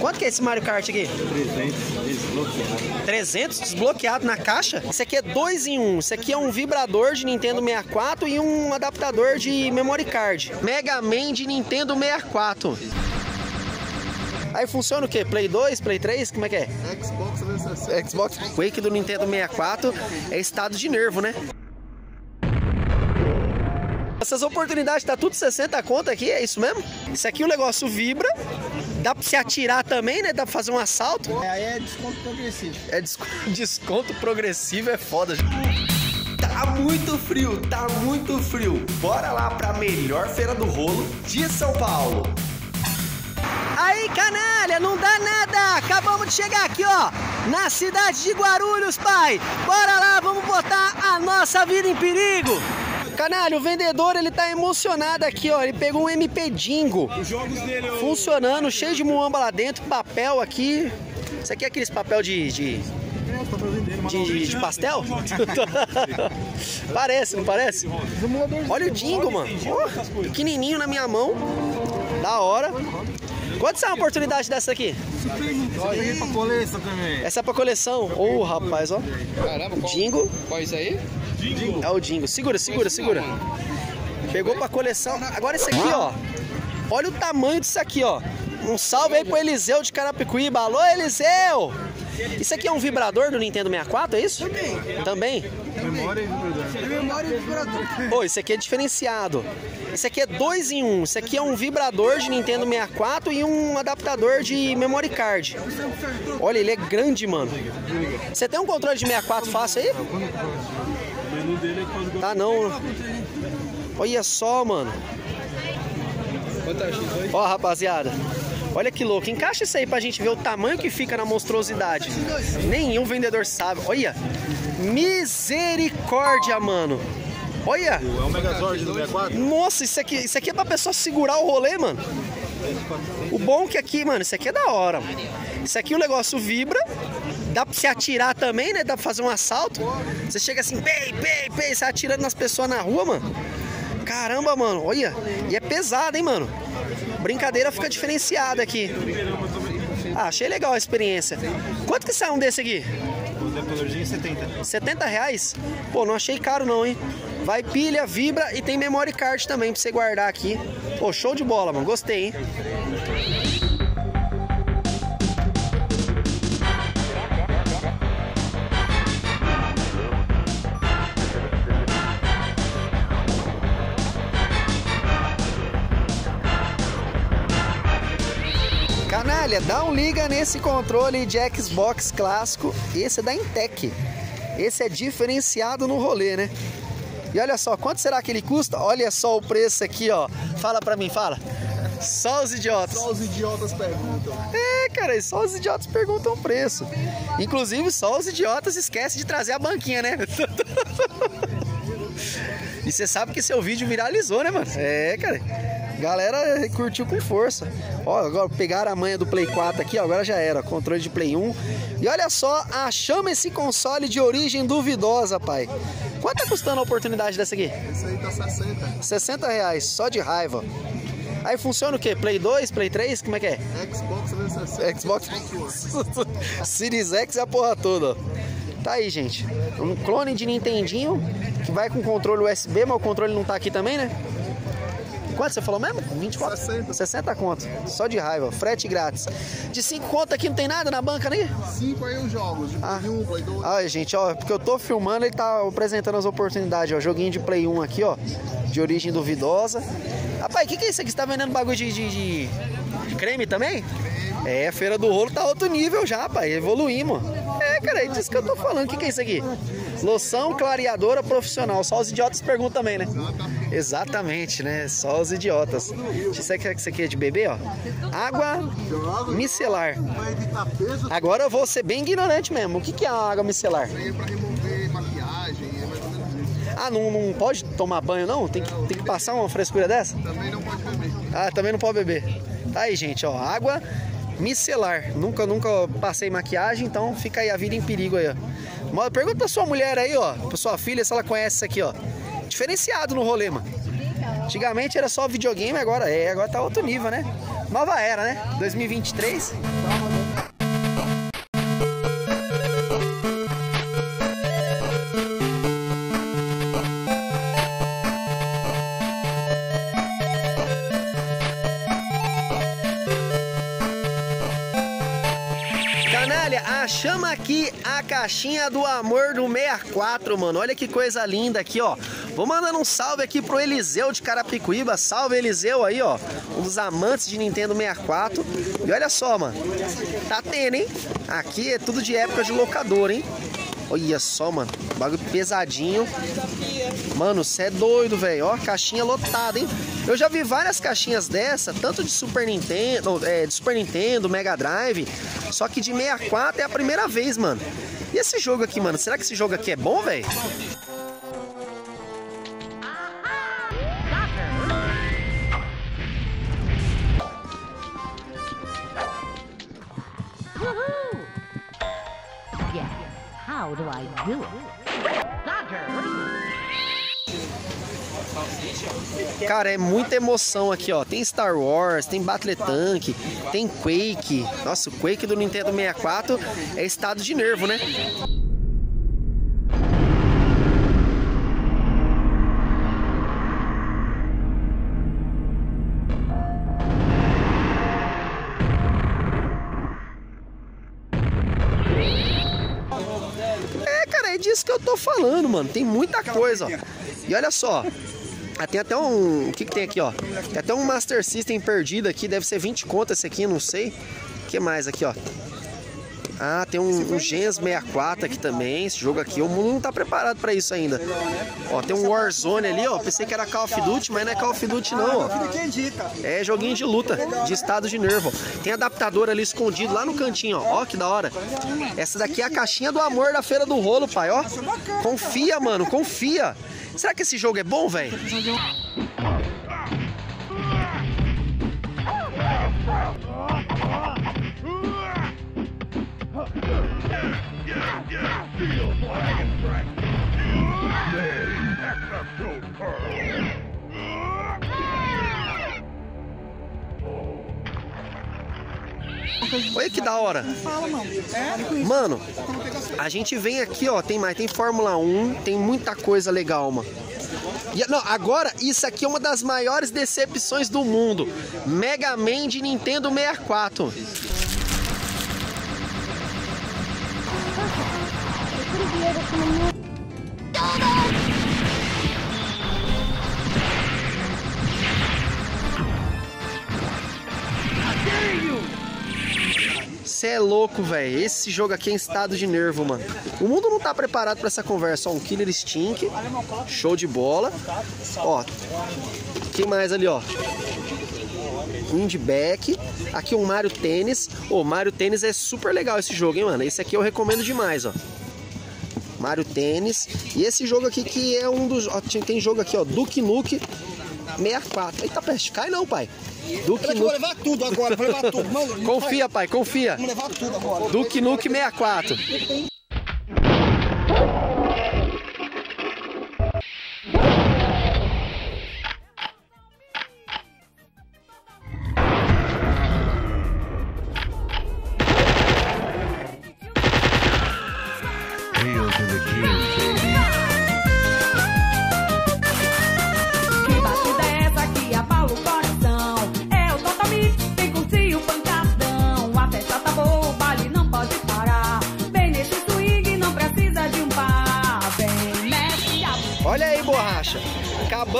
Quanto que é esse Mario Kart aqui? 300 desbloqueado. 300 desbloqueado na caixa? Isso aqui é dois em um. Isso aqui é um vibrador de Nintendo 64 e um adaptador de memory card. Mega Man de Nintendo 64. Aí funciona o quê? Play 2, Play 3? Como é que é? Xbox 360. Xbox Quake do Nintendo 64 é estado de nervo, né? Essas oportunidades tá tudo 60 conto aqui, é isso mesmo? Isso aqui o negócio vibra, dá pra se atirar também, né? Dá pra fazer um assalto. É, aí é desconto progressivo. É desco- desconto progressivo, é foda. Tá muito frio, tá muito frio. Bora lá pra melhor feira do rolo de São Paulo. Aí, canalha, não dá nada. Acabamos de chegar aqui, ó, na cidade de Guarulhos, pai. Bora lá, vamos botar a nossa vida em perigo. Canalha, o vendedor, ele tá emocionado aqui, ó. Ele pegou um MP Dingo. Os jogos dele, eu... Funcionando, cheio de muamba lá dentro, papel aqui. Isso aqui é aqueles papel de- de, de, de pastel? parece, não parece? Olha o Dingo, mano. Oh, pequenininho na minha mão. Da hora. Quanto é uma oportunidade dessa aqui? Também. Essa é pra coleção. Ô, rapaz, ó. Caramba, qual, Dingo. qual é isso aí? É o Dingo. Segura, segura, segura. Pegou pra coleção. Agora esse aqui, ó. Olha o tamanho disso aqui, ó. Um salve aí pro Eliseu de Carapicuíba. Alô, Eliseu! Isso aqui é um vibrador do Nintendo 64, é isso? Também. Também? Memória e vibrador. Memória e vibrador. Pô, esse aqui é diferenciado. Esse aqui é dois em um. Esse aqui é um vibrador de Nintendo 64 e um adaptador de memory card. Olha, ele é grande, mano. Você tem um controle de 64 fácil aí? É. Tá não. Olha só, mano. É X2? Ó, rapaziada. Olha que louco. Encaixa isso aí pra gente ver o tamanho que fica na monstruosidade. Nenhum vendedor sabe. Olha. Misericórdia, mano. Olha. É um Megazord do 64? Nossa, isso aqui, isso aqui é pra pessoa segurar o rolê, mano. O bom que aqui, mano, isso aqui é da hora. mano. Isso aqui o negócio vibra. Dá pra se atirar também, né? Dá pra fazer um assalto. Você chega assim, pei, pei, pei, você atirando nas pessoas na rua, mano. Caramba, mano, olha. E é pesado, hein, mano. Brincadeira fica diferenciada aqui. Ah, achei legal a experiência. Quanto que sai um desse aqui? O adaptadorzinho 70. 70 reais? Pô, não achei caro não, hein? Vai pilha, vibra e tem memory card também pra você guardar aqui. Pô, show de bola, mano. Gostei, hein? Um liga nesse controle de Xbox clássico. Esse é da Intec. Esse é diferenciado no rolê, né? E olha só, quanto será que ele custa? Olha só o preço aqui, ó. Fala pra mim, fala. Só os idiotas. Só os idiotas perguntam. É, cara, só os idiotas perguntam o preço. Inclusive, só os idiotas esquecem de trazer a banquinha, né? E você sabe que seu vídeo viralizou, né, mano? É, cara. Galera curtiu com força. Ó, agora pegaram a manha do Play 4 aqui, ó, agora já era. Controle de Play 1. E olha só, achamos esse console de origem duvidosa, pai. Quanto tá custando a oportunidade dessa aqui? Esse aí tá 60. 60 reais, só de raiva. Aí funciona o quê? Play 2, Play 3? Como é que é? Xbox 360. Xbox Series X e a porra toda. ó. Tá aí, gente. Um clone de Nintendinho que vai com controle USB, mas o controle não tá aqui também, né? Quanto você falou mesmo? 24? 60. 60 conto. Só de raiva. Frete grátis. De 5 conto aqui não tem nada na banca, né? 5 aí os jogos. De Ah. Play 1, Play 2. Olha, gente, ó, porque eu tô filmando, ele tá apresentando as oportunidades, ó. Joguinho de Play 1 aqui, ó. De origem duvidosa. Rapaz, o que, que é isso aqui? Você tá vendendo bagulho de, de, de- creme também? É, a feira do rolo tá outro nível já, rapaz. Evoluímos. É, cara, é disso que eu tô falando. O que, que é isso aqui? Loção clareadora profissional. Só os idiotas perguntam também, né? Exatamente, né? Só os idiotas. Isso aqui, isso aqui é de bebê, ó. Água micelar. Agora eu vou ser bem ignorante mesmo. O que, que é a água micelar? Ah, não, não pode tomar banho não? Tem que, tem que passar uma frescura dessa? Também não pode beber. Ah, também não pode beber. Tá aí, gente, ó. Água micelar. Nunca, nunca passei maquiagem, então fica aí a vida em perigo aí, ó. Pergunta pra sua mulher aí, ó. Pra sua filha se ela conhece isso aqui, ó. Diferenciado no rolê, mano. Antigamente era só videogame, agora é, agora tá outro nível, né? Nova era, né? 2023. Aqui a caixinha do amor do 64, mano. Olha que coisa linda aqui, ó. Vou mandando um salve aqui pro Eliseu de Carapicuíba. Salve, Eliseu aí, ó. Um dos amantes de Nintendo 64. E olha só, mano. Tá tendo, hein? Aqui é tudo de época de locador, hein? Olha só, mano. Bagulho pesadinho. Mano, você é doido, velho. Ó, caixinha lotada, hein? Eu já vi várias caixinhas dessa, tanto de Super Nintendo, é, de Super Nintendo, Mega Drive. Só que de 64 é a primeira vez, mano. E esse jogo aqui, mano? Será que esse jogo aqui é bom, velho? How do I do it? Cara, é muita emoção aqui, ó. Tem Star Wars, tem Battle Tank, tem Quake. Nossa, o Quake do Nintendo 64 é estado de nervo, né? É, cara, é disso que eu tô falando, mano. Tem muita coisa, ó. E olha só. Ah, tem até um. O que, que tem aqui, ó? Tem até um Master System perdido aqui. Deve ser 20 contas esse aqui, não sei. O que mais aqui, ó? Ah, tem um, um Gens 64 aqui também. Esse jogo aqui, o mundo não tá preparado pra isso ainda. Ó, tem um Warzone ali, ó. Pensei que era Call of Duty, mas não é Call of Duty, não, ó. É joguinho de luta, de estado de nervo. Tem adaptador ali escondido lá no cantinho, ó. Ó, que da hora. Essa daqui é a caixinha do amor da Feira do Rolo, pai, ó. Confia, mano, confia. Será que esse jogo é bom, velho? Olha que da hora. Mano, a gente vem aqui, ó, tem mais, tem Fórmula 1, tem muita coisa legal, mano. E, não, agora, isso aqui é uma das maiores decepções do mundo. Mega Man de Nintendo 64. Você é louco, velho. Esse jogo aqui é em estado de nervo, mano. O mundo não tá preparado pra essa conversa. Ó, um Killer Stink. Show de bola. Ó, quem mais ali, ó? Windback. Aqui um Mario Tênis. Ô, Mario Tênis é super legal esse jogo, hein, mano? Esse aqui eu recomendo demais, ó. Mario Tênis. E esse jogo aqui que é um dos. Ó, tem jogo aqui, ó. Duke Nuke 64. Eita, peste, cai não, pai. Duke eu vou Nuke. levar tudo agora, vou levar tudo. Mano, Confia, pai, confia. Vamos levar tudo agora. Duke Nuke 64.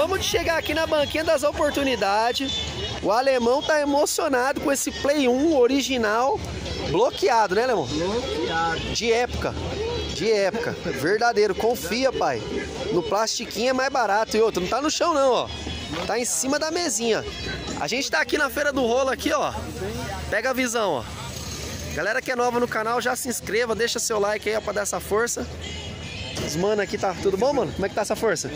Acabamos de chegar aqui na banquinha das oportunidades. O alemão tá emocionado com esse Play 1 original bloqueado, né, alemão? Bloqueado. De época. De época. Verdadeiro. Confia, pai. No plastiquinho é mais barato. E outro, não tá no chão, não, ó. Tá em cima da mesinha. A gente tá aqui na Feira do Rolo, aqui, ó. Pega a visão, ó. Galera que é nova no canal, já se inscreva, deixa seu like aí ó, pra dar essa força. Os mano aqui tá tudo bom, mano? Como é que tá essa força?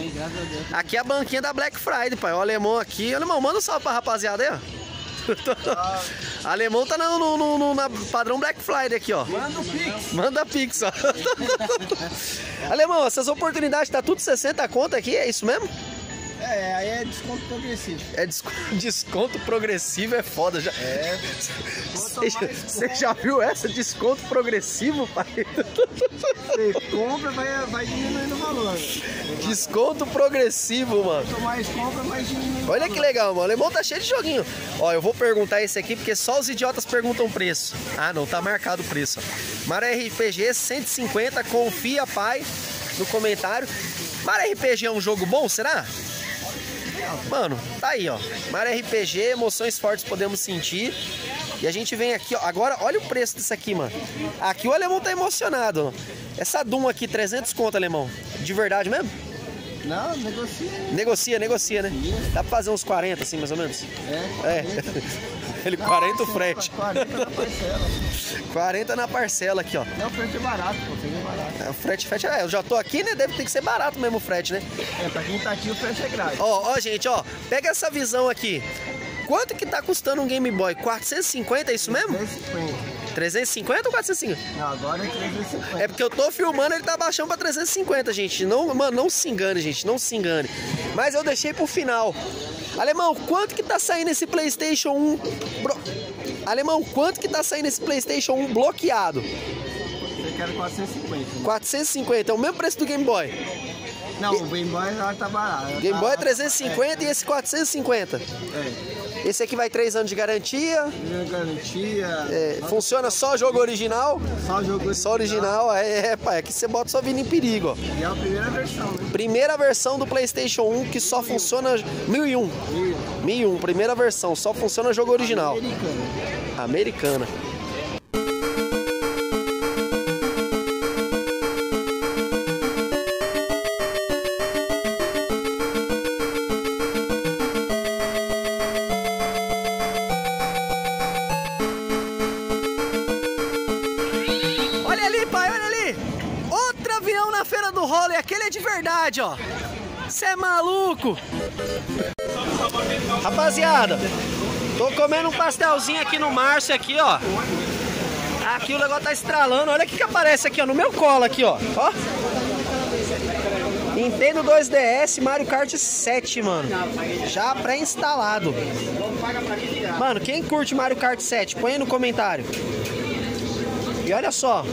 Aqui é a banquinha da Black Friday, pai. O alemão aqui. Alemão, manda um salve pra rapaziada aí, ó. alemão tá no, no- no- na padrão Black Friday aqui, ó. Manda o Pix. Manda Pix, ó. alemão, essas oportunidades tá tudo 60 conto aqui, é isso mesmo? É, aí é desconto progressivo. É desco- desconto progressivo, é foda. Já... É. Você já, você já viu essa? Desconto progressivo, pai? Você compra, vai, vai diminuindo o valor. Desconto progressivo, mano. Quanto mais compra, mais diminui. Olha que legal, mano. O alemão tá cheio de joguinho. Ó, eu vou perguntar esse aqui porque só os idiotas perguntam preço. Ah, não, tá marcado o preço. ó. Mario RPG 150, confia, pai, no comentário. Mario RPG é um jogo bom, será? Mano, tá aí, ó. Mario RPG, emoções fortes podemos sentir. E a gente vem aqui, ó. Agora, olha o preço disso aqui, mano. Aqui o alemão tá emocionado. Essa Doom aqui, 300 conto, alemão. De verdade mesmo? Não, negocia. Negocia, negocia, né? Dá pra fazer uns 40, assim, mais ou menos? É. É. Ele 40 o frete. 40 na parcela. 40 na parcela aqui, ó. Não, o frete é barato, pô. O frete é barato. É, O frete, frete, é, eu já tô aqui, né? Deve ter que ser barato mesmo o frete, né? É, pra quem tá aqui, o frete é grátis. Ó, ó, gente, ó. Pega essa visão aqui. Quanto que tá custando um Game Boy? 450, é isso mesmo? 350. 350 ou 450? Não, agora é 350. É porque eu tô filmando, ele tá baixando pra 350, gente. Não, mano, não se engane, gente. Não se engane. Mas eu deixei pro final. Alemão, quanto que tá saindo esse PlayStation 1? Bro... Alemão, quanto que tá saindo esse PlayStation 1 bloqueado? Eu quero 450. 450, é o mesmo preço do Game Boy. Não, o Game Boy agora tá barato. Game Tá- Boy é 350 e esse 450. É. Esse aqui vai 3 anos de garantia. Minha garantia. é, funciona só jogo original. Só jogo Só original, é, é, pai, aqui você bota sua vida em perigo, ó. E é a primeira versão, né? Primeira versão do PlayStation 1 que só funciona 1001. E 1001, primeira versão, só funciona jogo original. americana. Americana. Do rolo e aquele é de verdade, ó. Você é maluco? Rapaziada, tô comendo um pastelzinho aqui no Márcio aqui, ó. Aqui o negócio tá estralando. Olha o que que aparece aqui, ó, no meu colo aqui, ó. Ó. Nintendo 2DS Mario Kart 7, mano. Já pré-instalado. Mano, quem curte Mario Kart 7, põe aí no comentário. E olha só.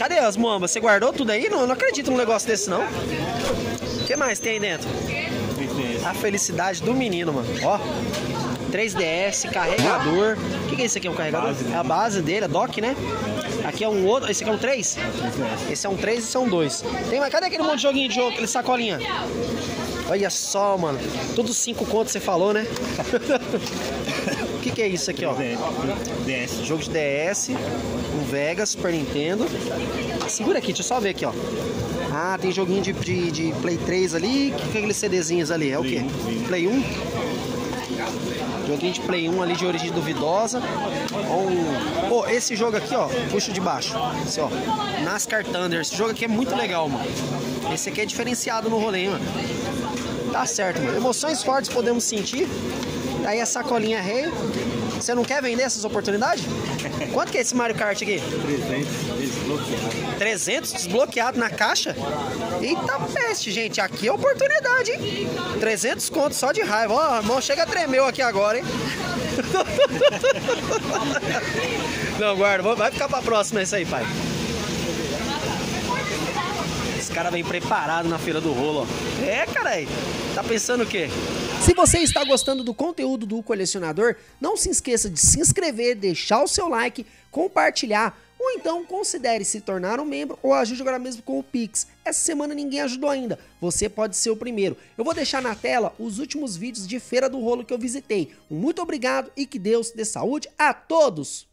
Cadê as moambas? Você guardou tudo aí? Não, não acredito num negócio desse, não. O que mais tem aí dentro? A felicidade do menino, mano. Ó. 3DS, carregador. O que, que é isso aqui? É um carregador? É a base dele, a dock, né? Aqui é um outro. Esse aqui é um 3? Esse é um 3 e é um 2. Tem mais. Cadê aquele monte de joguinho de jogo, aquele sacolinha? Olha só, mano. Tudo 5 contos você falou, né? O que, que é isso aqui, ó? DS. Jogo de DS, um Vegas, Super Nintendo. Segura aqui, deixa eu só ver aqui, ó. Ah, tem joguinho de, de, de Play 3 ali. O que, que é aqueles CDzinhos ali? É o quê? Play 1? Joguinho de Play 1 ali de origem duvidosa. Pô, esse jogo aqui, ó, puxo de baixo. Esse, ó. NASCAR Thunder. Esse jogo aqui é muito legal, mano. Esse aqui é diferenciado no rolê, mano. Tá certo, mano. Emoções fortes podemos sentir. Aí a sacolinha rei. Você não quer vender essas oportunidades? Quanto que é esse Mario Kart aqui? 300 desbloqueado. 300 desbloqueado na caixa? Eita peste, gente. Aqui é oportunidade, hein? 300 contos só de raiva. Ó, irmão, chega tremeu aqui agora, hein? Não, guarda. Vai ficar pra próxima isso aí, pai. Cara vem preparado na feira do rolo. É, carai. Tá pensando o quê? Se você está gostando do conteúdo do colecionador, não se esqueça de se inscrever, deixar o seu like, compartilhar ou então considere se tornar um membro ou ajude agora mesmo com o Pix. Essa semana ninguém ajudou ainda, você pode ser o primeiro. Eu vou deixar na tela os últimos vídeos de Feira do Rolo que eu visitei. Um muito obrigado e que Deus dê saúde a todos!